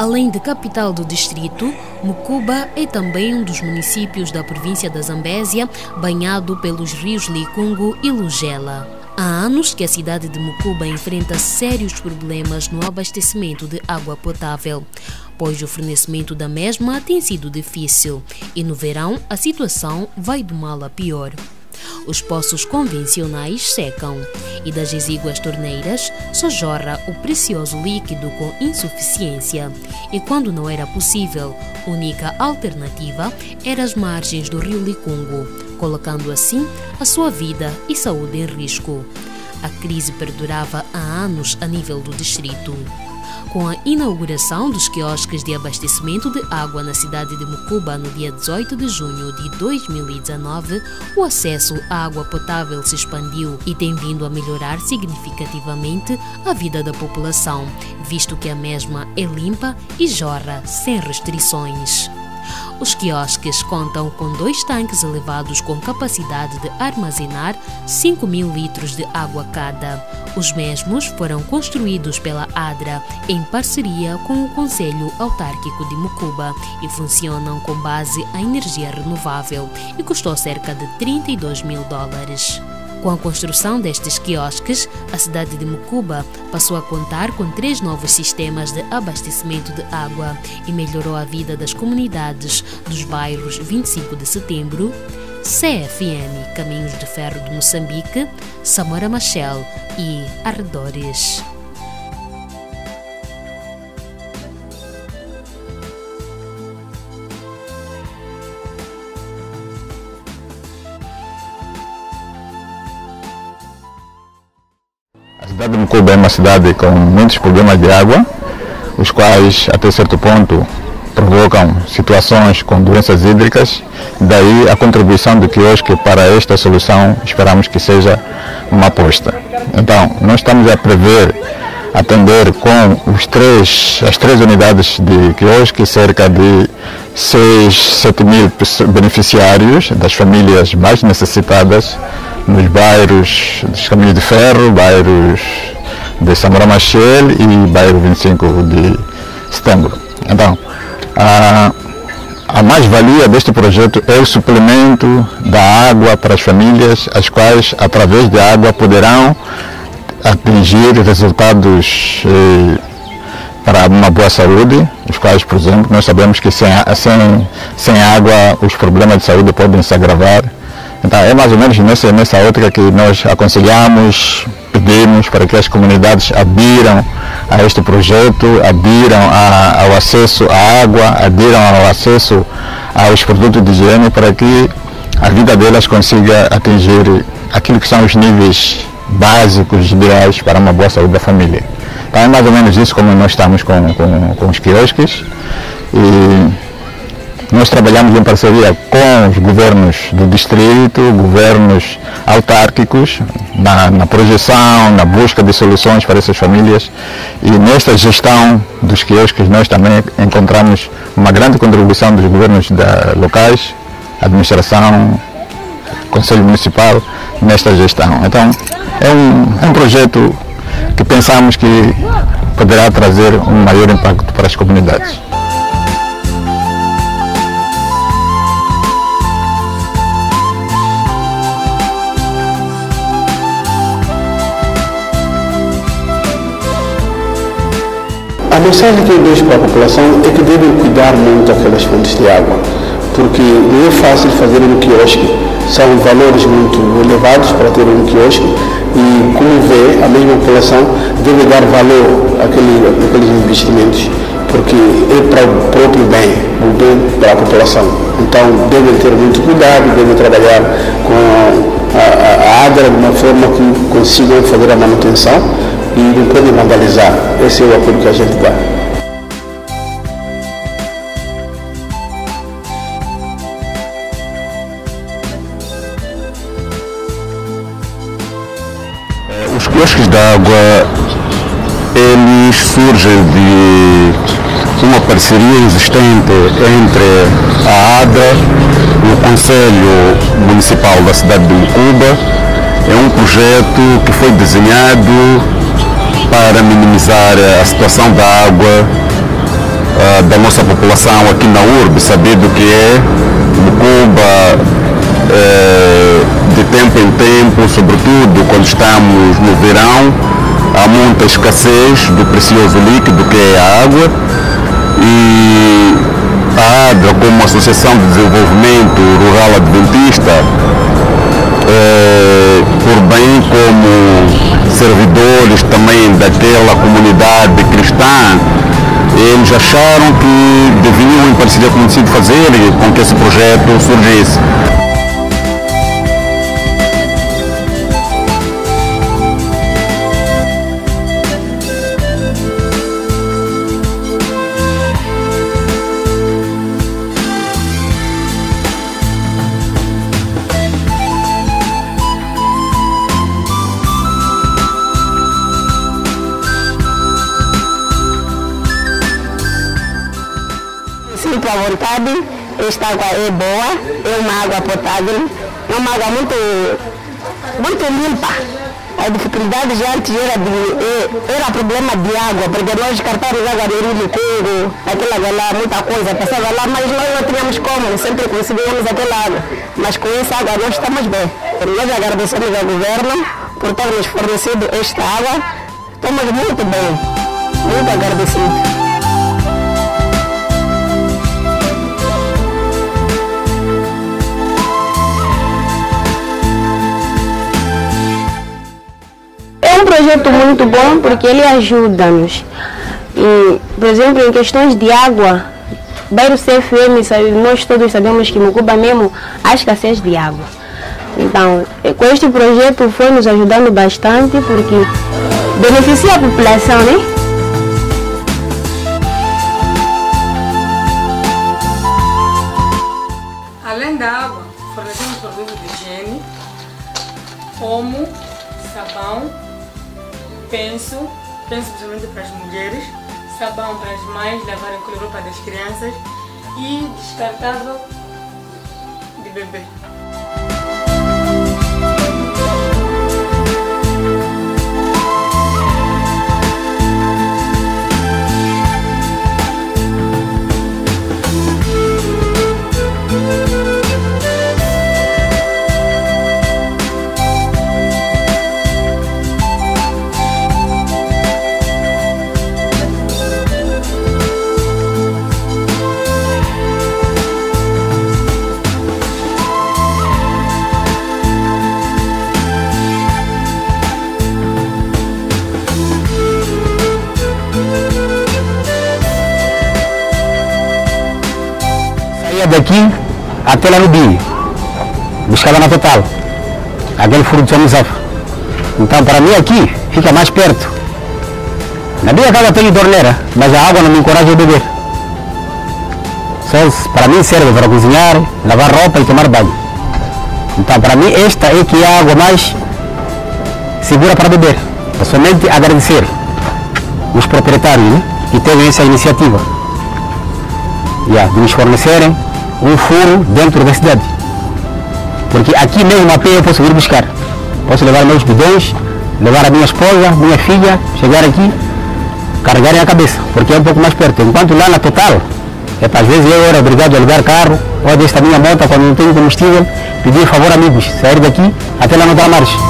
Além de capital do distrito, Mucuba é também um dos municípios da província da Zambésia, banhado pelos rios Licungo e Lugela. Há anos que a cidade de Mucuba enfrenta sérios problemas no abastecimento de água potável, pois o fornecimento da mesma tem sido difícil e no verão a situação vai do mal a pior. Os poços convencionais secam e das exíguas torneiras só jorra o precioso líquido com insuficiência. E quando não era possível, única alternativa era as margens do rio Licungo, colocando assim a sua vida e saúde em risco. A crise perdurava há anos a nível do distrito com a inauguração dos quiosques de abastecimento de água na cidade de Mucuba no dia 18 de junho de 2019, o acesso à água potável se expandiu e tem vindo a melhorar significativamente a vida da população, visto que a mesma é limpa e jorra sem restrições. Os quiosques contam com dois tanques elevados com capacidade de armazenar 5 mil litros de água cada. Os mesmos foram construídos pela ADRA em parceria com o Conselho Autárquico de Mucuba e funcionam com base em energia renovável e custou cerca de 32 mil dólares. Com a construção destes quiosques, a cidade de Mucuba passou a contar com três novos sistemas de abastecimento de água e melhorou a vida das comunidades dos bairros 25 de Setembro, CFM Caminhos de Ferro de Moçambique, Samora Machel e arredores. Cidade de Mucuba é uma cidade com muitos problemas de água, os quais até certo ponto provocam situações com doenças hídricas, daí a contribuição do quiosque para esta solução esperamos que seja uma aposta. Então, nós estamos a prever atender com os três, as três unidades de quiosque, cerca de 6, 7 mil beneficiários das famílias mais necessitadas nos bairros dos Caminhos de Ferro, bairros de Samora Machel e bairro 25 de Setembro. Então, a, a mais-valia deste projeto é o suplemento da água para as famílias, as quais, através da água, poderão atingir resultados eh, para uma boa saúde, os quais, por exemplo, nós sabemos que sem, sem, sem água os problemas de saúde podem se agravar então é mais ou menos nessa, nessa ótica que nós aconselhamos, pedimos para que as comunidades abiram a este projeto, abiram a, ao acesso à água, abiram ao acesso aos produtos de higiene para que a vida delas consiga atingir aquilo que são os níveis básicos, ideais para uma boa saúde da família. Então é mais ou menos isso como nós estamos com, com, com os quiosques. E nós trabalhamos em parceria com os governos do distrito, governos autárquicos, na, na, projeção, na busca de soluções para essas famílias. E nesta gestão dos quiosques nós também encontramos uma grande contribuição dos governos da, locais, administração, Conselho Municipal, nesta gestão. Então, é um, é um projeto que pensamos que poderá trazer um maior impacto para as comunidades. A mensagem que eu deixo para a população é que devem cuidar muito daquelas fontes de água, porque não é fácil fazer um quiosque, são valores muito elevados para ter um quiosque e, como vê, a mesma população deve dar valor àquele, àqueles investimentos, porque é para o próprio bem, o bem para a população. Então, devem ter muito cuidado, devem trabalhar com a, a, a de uma forma que consigam fazer a manutenção e não podem vandalizar. Esse é o apoio que a gente dá. Os quiosques d'água, eles surgem de uma parceria existente entre a ADA e o Conselho Municipal da cidade de Mucuba. É um projeto que foi desenhado para minimizar a situação da água uh, da nossa população aqui na URB, sabido que é Mucuba, uh, de tempo em tempo, sobretudo quando estamos no verão, há muita escassez do precioso líquido que é a água e a ADRA, como Associação de Desenvolvimento Rural Adventista, eh, por bem como servidores também daquela comunidade cristã, eles acharam que deveriam, em parceria com o fazer com que esse projeto surgisse. Sinto à vontade, esta água é boa, é uma água potável, é uma água muito, muito limpa. A dificuldade já antes era, de, era problema de água, porque nós cartamos água de Rio Congo, aquela lá, muita coisa, passava lá, mas nós não tínhamos como, sempre conseguíamos aquela água. Mas com essa água nós estamos bem. Nós agradecemos ao governo por ter nos fornecido esta água, estamos muito bem, muito agradecidos. Projeto muito bom porque ele ajuda-nos. Por exemplo, em questões de água, Bairro CFM, nós todos sabemos que Mucuba mesmo há escassez de água. Então, com este projeto foi nos ajudando bastante porque beneficia a população, né? Além da água, fornecemos produtos de higiene, como sabão, penso, penso principalmente para as mulheres, sabão para as mães lavarem com a roupa das crianças e descartável de bebê. Daqui até lá no dia, buscava na total, aquele furo de São Musaf. Então para mim aqui fica mais perto. Na minha casa tenho torneira, mas a água não me encoraja a beber. Só para mim serve para cozinhar, lavar roupa e tomar banho. Então para mim esta é que é a água mais segura para beber. É somente agradecer os proprietários né, que têm essa iniciativa yeah, de nos fornecerem um furo dentro da cidade. Porque aqui mesmo a pé eu posso vir buscar. Posso levar meus bidões, levar a minha esposa, minha filha, chegar aqui, carregarem a cabeça, porque é um pouco mais perto. Enquanto lá na total, é para às vezes eu era obrigado a alugar carro, ou desta minha moto, quando não tenho combustível, pedir favor amigos, sair daqui até lá no Marcha.